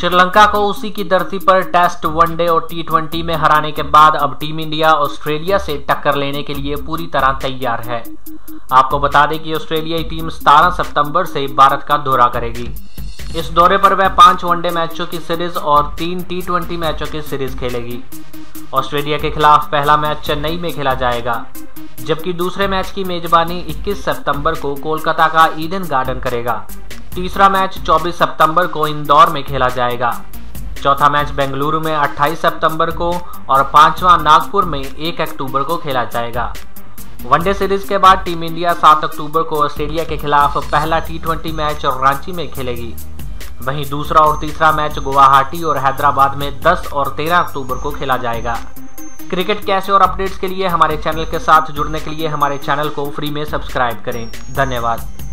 श्रीलंका को उसी की धरती पर टेस्ट वनडे और टी में हराने के बाद अब टीम इंडिया ऑस्ट्रेलिया से टक्कर लेने के लिए पूरी तरह तैयार है। आपको बता दें कि ऑस्ट्रेलियाई टीम 17 सितंबर से भारत का दौरा करेगी। इस दौरे पर वह पाँच वनडे मैचों की सीरीज़ और तीन टी मैचों की सीरीज़ खेलेगी। ऑस्ट्रेलिया के खिलाफ पहला मैच चेन्नई में खेला जाएगा, जबकि दूसरे मैच की मेजबानी 21 सितंबर को कोलकाता का ईडन गार्डन करेगा। तीसरा मैच 24 सितंबर को इंदौर में खेला जाएगा। चौथा मैच बेंगलुरु में 28 सितंबर को और पांचवा नागपुर में 1 अक्टूबर को खेला जाएगा। वनडे सीरीज़ के बाद टीम इंडिया 7 अक्टूबर को ऑस्ट्रेलिया के खिलाफ पहला टी मैच रांची में खेलेगी। वहीं दूसरा और तीसरा मैच गुवाहाटी और हैदराबाद में 10 और 13 अक्टूबर को खेला जाएगा। क्रिकेट कैसे और अपडेट्स के लिए हमारे चैनल के साथ जुड़ने के लिए हमारे चैनल को फ्री में सब्सक्राइब करें। धन्यवाद।